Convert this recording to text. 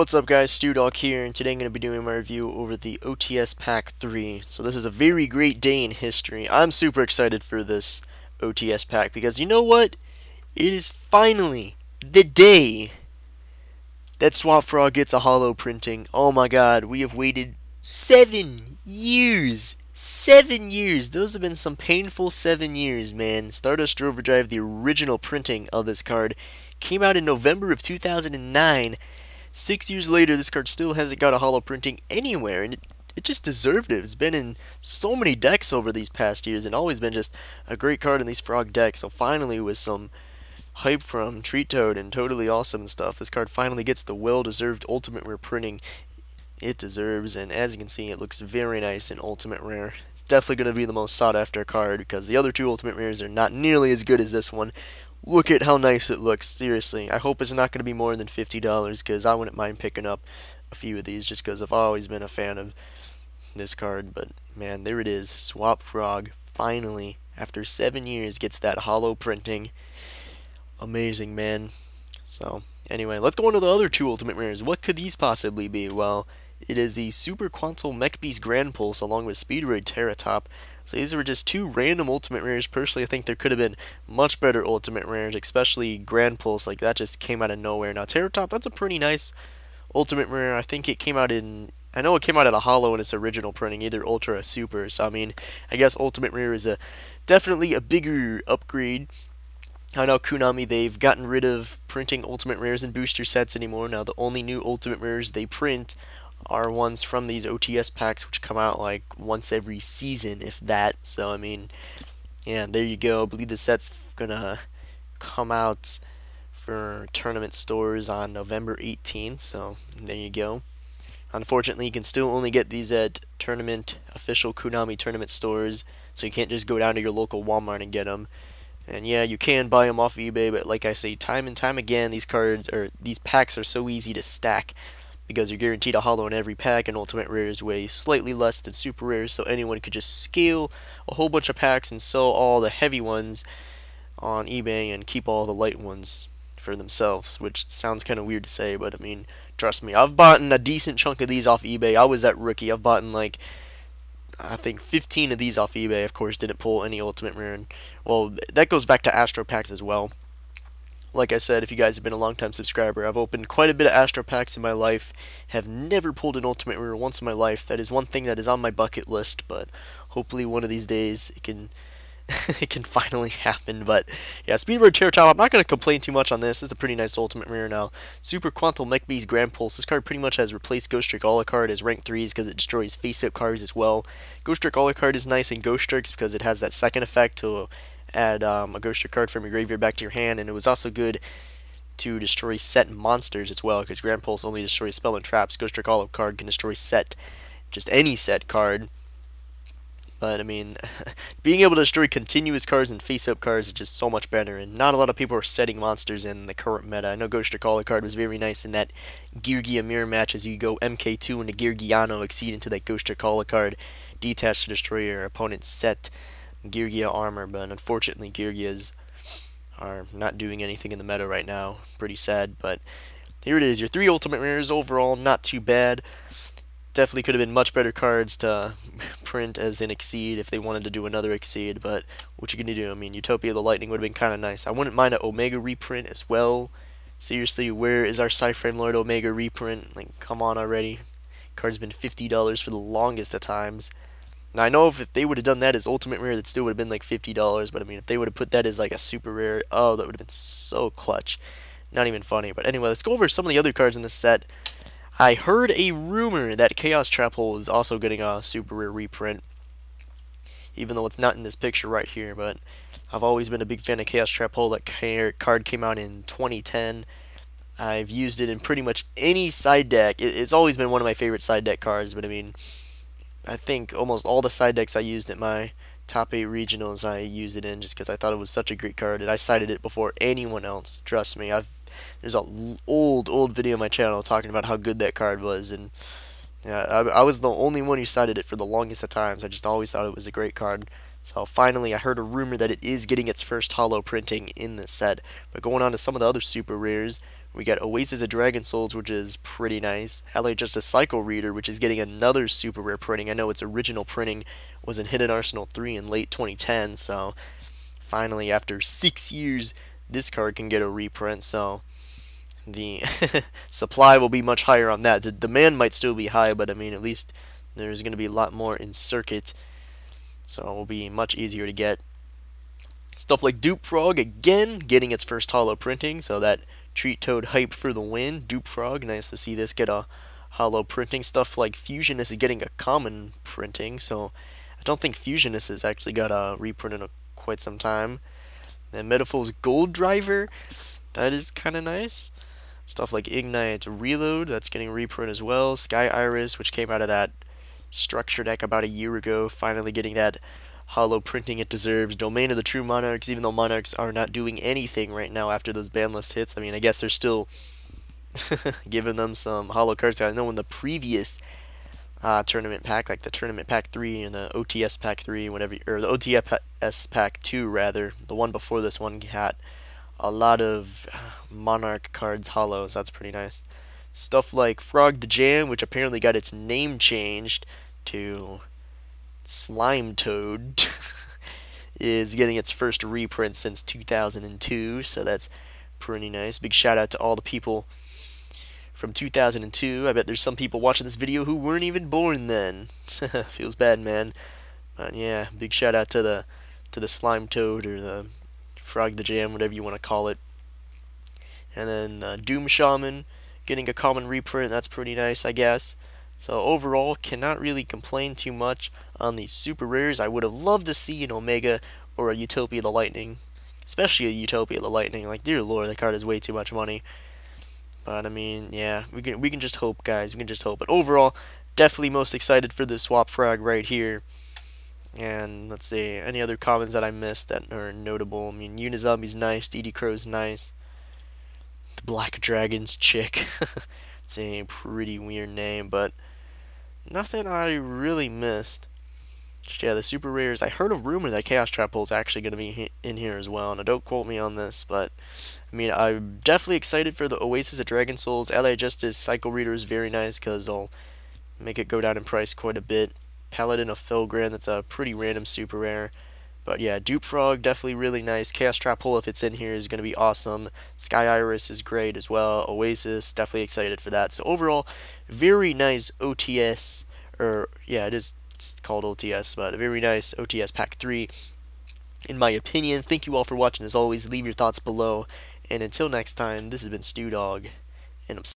What's up guys, Stewdog here, and today I'm going to be doing my review over the OTS Pack 3. So this is a very great day in history. I'm super excited for this OTS Pack because you know what? It is finally the day that Swap Frog gets a holo printing. Oh my god, we have waited seven years! Seven years! Those have been some painful seven years, man. Stardust Overdrive, the original printing of this card, came out in November of 2009 Six years later, this card still hasn't got a holo printing anywhere, and it, it just deserved it. It's been in so many decks over these past years, and always been just a great card in these Frog decks. So finally, with some hype from Treat Toad and totally awesome stuff, this card finally gets the well-deserved Ultimate Rare printing it deserves, and as you can see, it looks very nice in Ultimate Rare. It's definitely going to be the most sought-after card, because the other two Ultimate Rares are not nearly as good as this one, Look at how nice it looks, seriously. I hope it's not going to be more than $50 because I wouldn't mind picking up a few of these just because I've always been a fan of this card. But man, there it is. Swap Frog finally, after seven years, gets that holo printing. Amazing, man. So, anyway, let's go into the other two Ultimate Rares. What could these possibly be? Well, it is the Super Quantal Mech Beast Grampulse along with Speedroid Terrortop. So these were just two random ultimate rares. Personally, I think there could have been much better ultimate rares, especially Grampulse. Like that just came out of nowhere. Now Terrortop, that's a pretty nice ultimate rare. I think it came out in. I know it came out at a holo in its original printing, either Ultra or Super. So I mean, I guess Ultimate Rare is a definitely a bigger upgrade. I know Konami they've gotten rid of printing Ultimate Rares and booster sets anymore. Now the only new Ultimate Rares they print are ones from these OTS packs, which come out like once every season, if that. So, I mean, yeah, there you go. I believe the set's gonna come out for tournament stores on November 18th. So, there you go. Unfortunately, you can still only get these at tournament official Konami tournament stores, so you can't just go down to your local Walmart and get them. And yeah, you can buy them off eBay, but like I say, time and time again, these cards or these packs are so easy to stack because you're guaranteed a holo in every pack, and Ultimate Rares weigh slightly less than Super Rares, so anyone could just scale a whole bunch of packs and sell all the heavy ones on eBay and keep all the light ones for themselves, which sounds kind of weird to say, but I mean, trust me, I've bought a decent chunk of these off eBay. I was that rookie. I've bought like I think 15 of these off eBay. Of course, didn't pull any Ultimate Rare. And, well, that goes back to Astral Packs as well. Like I said, if you guys have been a long-time subscriber, I've opened quite a bit of Astral Packs in my life, have never pulled an Ultimate Rare once in my life. That is one thing that is on my bucket list, but hopefully one of these days it can it can finally happen. But yeah, Speedroid Terrortop, I'm not going to complain too much on this. It's a pretty nice Ultimate Rare now. Super Quantal Mech Beast Grampulse. This card pretty much has replaced Ghost Trick Alucard as rank 3s because it destroys face-up cards as well. Ghost Trick Alucard is nice in Ghost Tricks because it has that second effect to add um, a Ghost card from your graveyard back to your hand, and it was also good to destroy set monsters as well, because Grampulse only destroys spell and traps. Ghost Trick Alucard can destroy set, just any set card. But, I mean, being able to destroy continuous cards and face-up cards is just so much better, and not a lot of people are setting monsters in the current meta. I know Ghost Trick card was very nice in that Geargia mirror match as you go MK2 into Geargiano, exceed into that Ghost Trick card, detach to destroy your opponent's set. Geargiarmor, but unfortunately Geargias are not doing anything in the meta right now. Pretty sad, but here it is. Your three ultimate rares overall, not too bad. Definitely could have been much better cards to print as an Exceed if they wanted to do another Exceed, but what you gonna do? I mean, Utopia the Lightning would have been kind of nice. I wouldn't mind an Omega reprint as well. Seriously, where is our Psy-Framelord Omega reprint? Like, come on already. Card's been $50 for the longest of times. Now I know if they would have done that as ultimate rare, that still would have been like fifty dollars. But I mean, if they would have put that as like a super rare, oh, that would have been so clutch. Not even funny. But anyway, let's go over some of the other cards in this set. I heard a rumor that Chaos Trap Hole is also getting a super rare reprint, even though it's not in this picture right here. But I've always been a big fan of Chaos Trap Hole. That card came out in 2010. I've used it in pretty much any side deck. It's always been one of my favorite side deck cards. But I mean I think almost all the side decks I used at my top 8 regionals I used it in just because I thought it was such a great card and I cited it before anyone else. Trust me, I've there's a old old video on my channel talking about how good that card was and yeah, I, I was the only one who cited it for the longest of times. I just always thought it was a great card. So finally, I heard a rumor that it is getting its first holo printing in this set. But going on to some of the other super rares, We got Oasis of Dragon Souls, which is pretty nice. Ally of Justice Cycle Reader, which is getting another super rare printing. I know its original printing was in Hidden Arsenal 3 in late 2010, so finally, after six years, this card can get a reprint, so the supply will be much higher on that. The demand might still be high, but I mean, at least there's going to be a lot more in circuit, so it will be much easier to get. Stuff like Dupe Frog, again, getting its first holo printing, so that Treat Toad hype for the win. Dupe Frog, nice to see this get a holo printing. Stuff like Fusionist is getting a common printing, so I don't think Fusionist has actually got a reprint in a, quite some time. Then Metalfoes Goldriver, that is kind of nice. Stuff like Ignite Reload, that's getting reprint as well. Sky Iris, which came out of that structure deck about a year ago, finally getting that holo printing it deserves. Domain of the True Monarchs, even though Monarchs are not doing anything right now after those ban list hits. I mean, I guess they're still giving them some holo cards. I know in the previous uh, tournament pack, like the tournament pack 3 and the OTS pack 3, whatever, or the OTS pack 2, rather, the one before this one had a lot of Monarch cards holo, so that's pretty nice. Stuff like Frog the Jam, which apparently got its name changed to Slime Toad is getting its first reprint since 2002, so that's pretty nice. Big shout out to all the people from 2002. I bet there's some people watching this video who weren't even born then. Feels bad, man. But yeah, big shout out to the to the Slime Toad or the Frog the Jam, whatever you want to call it. And then uh, Doom Shaman getting a common reprint. That's pretty nice, I guess. So overall, cannot really complain too much on these super rares. I would have loved to see an Omega or a Utopia the Lightning. Especially a Utopia the Lightning. Like, dear lord, that card is way too much money. But, I mean, yeah, we can, we can just hope, guys. We can just hope. But overall, definitely most excited for this swap frog right here. And, let's see, any other comments that I missed that are notable? I mean, Unizombie's nice, DD Crow's nice. The Black Dragon's chick. it's a pretty weird name, but nothing I really missed. Just, yeah, the super rares. I heard a rumor that Chaos Trap is actually going to be in here as well, and don't quote me on this, but I mean, I'm definitely excited for the Oasis of Dragon Souls. Ally of Justice Cycle Reader is very nice because I'll make it go down in price quite a bit. Paladin of Felgrand, that's a pretty random super rare. But yeah, Dupe Frog, definitely really nice. Chaos Trap Hole, if it's in here, is going to be awesome. Sky Iris is great as well. Oasis, definitely excited for that. So overall, very nice OTS, or yeah, it is called OTS, but a very nice OTS Pack 3, in my opinion. Thank you all for watching. As always, leave your thoughts below. And until next time, this has been Stew Dog, and I'm